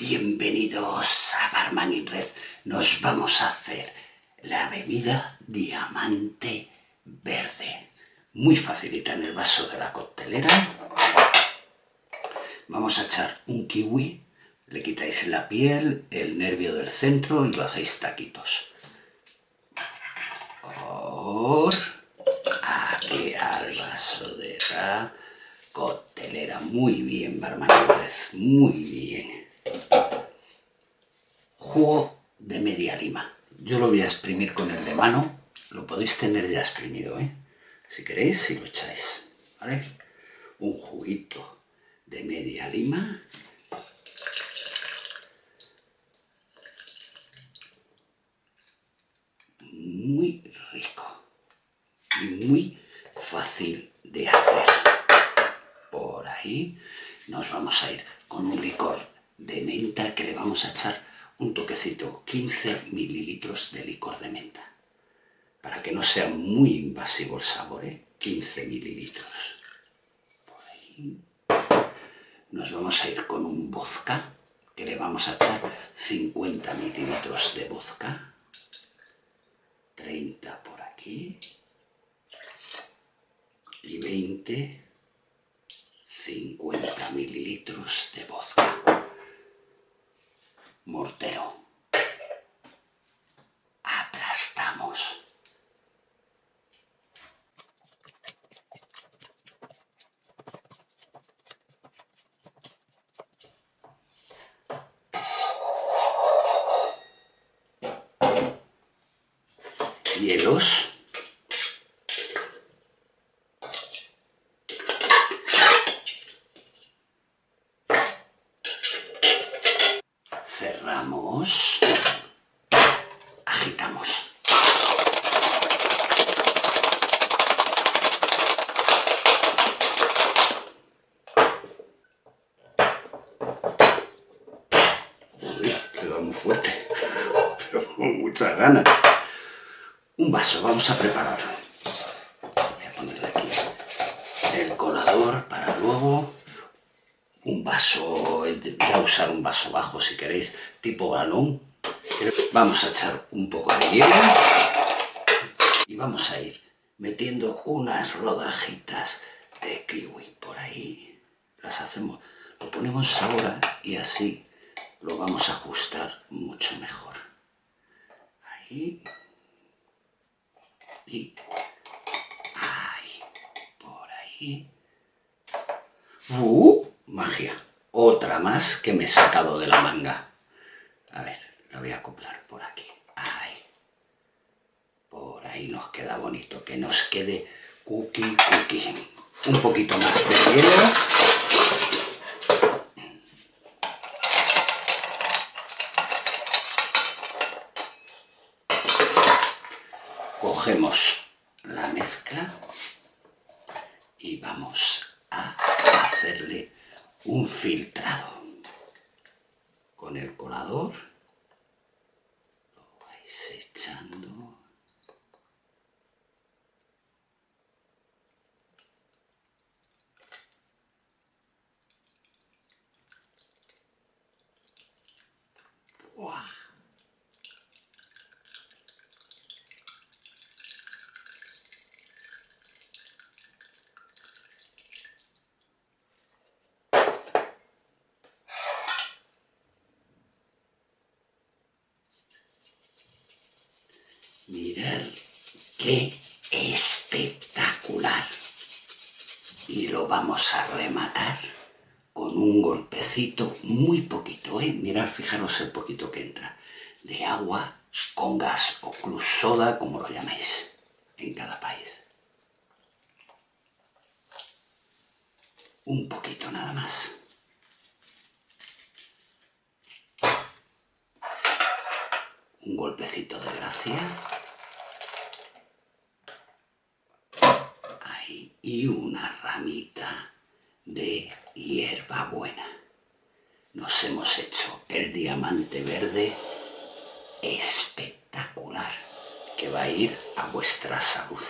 Bienvenidos a Barman y Red. Nos vamos a hacer la bebida diamante verde. Muy facilita en el vaso de la coctelera. Vamos a echar un kiwi. Le quitáis la piel, el nervio del centro y lo hacéis taquitos. Por aquí al vaso de la coctelera. Muy bien, Barman y Red. Muy bien jugo de media lima. Yo lo voy a exprimir con el de mano, lo podéis tener ya exprimido, ¿eh? Si queréis, si lo echáis, ¿vale? Un juguito de media lima. Muy rico y muy fácil de hacer. Por ahí nos vamos a ir con un licor de menta que le vamos a echar un toquecito, 15 mililitros de licor de menta. Para que no sea muy invasivo el sabor, ¿eh? 15 mililitros. Por ahí. Nos vamos a ir con un vodka, que le vamos a echar 50 mililitros de vodka. 30 por aquí. Y 20, 50 mililitros de vodka mortero. Aplastamos. Hielos. Cerramos, agitamos. Uy, queda muy fuerte, pero con mucha ganas. Un vaso, vamos a prepararlo. Voy a ponerle aquí el colador para luego vaso, voy a usar un vaso bajo si queréis, tipo galón. Vamos a echar un poco de hielo y vamos a ir metiendo unas rodajitas de kiwi por ahí. Las hacemos, lo ponemos ahora y así lo vamos a ajustar mucho mejor. Ahí. Y ahí. Por ahí. ¡Uh! Magia. Otra más que me he sacado de la manga. A ver, la voy a acoplar por aquí. Ahí. Por ahí nos queda bonito. Que nos quede cookie cookie. Un poquito más de hielo. Cogemos la mezcla y vamos a hacerle un filtrado. Con el colador. Lo vais echando Qué espectacular. Y lo vamos a rematar con un golpecito muy poquito, ¿eh? Mirad, fijaros el poquito que entra. De agua con gas o club soda, como lo llaméis, en cada país. Un poquito nada más. Un golpecito de gracia. Y una ramita de hierbabuena. Nos hemos hecho el diamante verde espectacular que va a ir a vuestra salud.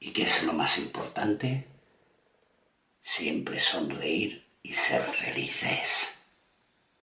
¿Y qué es lo más importante? Siempre sonreír y ser felices.